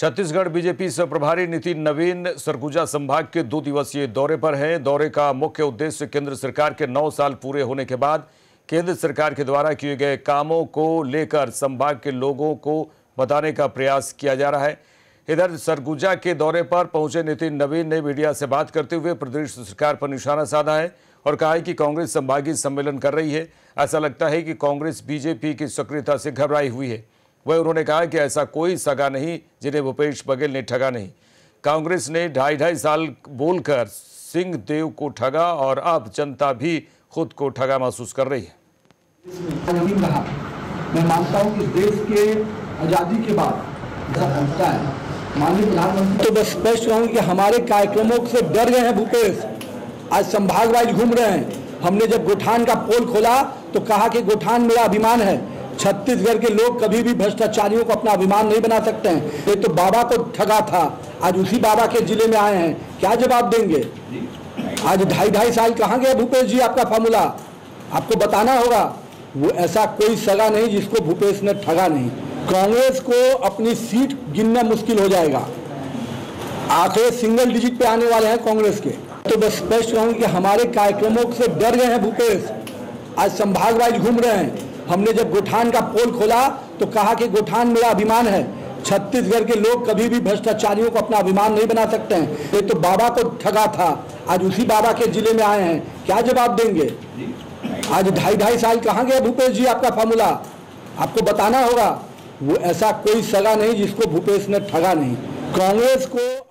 Chhattisgarh BJP सह प्रभारी नितिन नवीन सरगुजा संभाग के दो दिवसीय दौरे पर हैं। दौरे का मुख्य उद्देश्य केंद्र सरकार के नौ साल पूरे होने के बाद केंद्र सरकार के द्वारा किए गए कामों को लेकर संभाग के लोगों को बताने का प्रयास किया जा रहा है। इधर सरगुजा के दौरे पर पहुँचे नितिन नवीन ने मीडिया से बात करते हुए प्रदेश सरकार पर निशाना साधा है और कहा है कि कांग्रेस संभागीय सम्मेलन कर रही है। ऐसा लगता है कि कांग्रेस बीजेपी की सक्रियता से घबराई हुई है। वह उन्होंने कहा कि ऐसा कोई सगा नहीं जिन्हें भूपेश बघेल ने ठगा नहीं। कांग्रेस ने ढाई ढाई साल बोलकर सिंह देव को ठगा और अब जनता भी खुद को ठगा महसूस कर रही है। मैं मानता हूँ कि देश के आज़ादी के बाद है माननीय प्रधानमंत्री तो बस स्पष्ट रहूँ कि हमारे कार्यक्रमों से डर गए हैं भूपेश। आज संभाग वाइज घूम रहे हैं। हमने जब गोठान का पोल खोला तो कहा कि गोठान मेरा अभिमान है। छत्तीसगढ़ के लोग कभी भी भ्रष्टाचारियों को अपना अभिमान नहीं बना सकते हैं। ये तो बाबा को ठगा था। आज उसी बाबा के ज़िले में आए हैं। क्या जवाब देंगे? आज ढाई ढाई साल कहाँ गए भूपेश जी? आपका फार्मूला आपको बताना होगा। वो ऐसा कोई सगा नहीं जिसको भूपेश ने ठगा नहीं। कांग्रेस को अपनी सीट गिनना मुश्किल हो जाएगा। आंकड़े सिंगल डिजिट पे आने वाले हैं कांग्रेस के। तो बस स्पष्ट रहूँ कि हमारे कार्यक्रमों से डर गए हैं भूपेश। आज संभाग वाइज घूम रहे हैं। हमने जब गोठान का पोल खोला तो कहा कि गोठान मेरा अभिमान है। छत्तीसगढ़ के लोग कभी भी भ्रष्टाचारियों को अपना अभिमान नहीं बना सकते हैं। ये तो बाबा को ठगा था। आज उसी बाबा के ज़िले में आए हैं। क्या जवाब देंगे? आज ढाई ढाई साल कहाँ गए भूपेश जी? आपका फॉर्मूला? आपको बताना होगा। वो ऐसा कोई सगा नहीं जिसको भूपेश ने ठगा नहीं। कांग्रेस को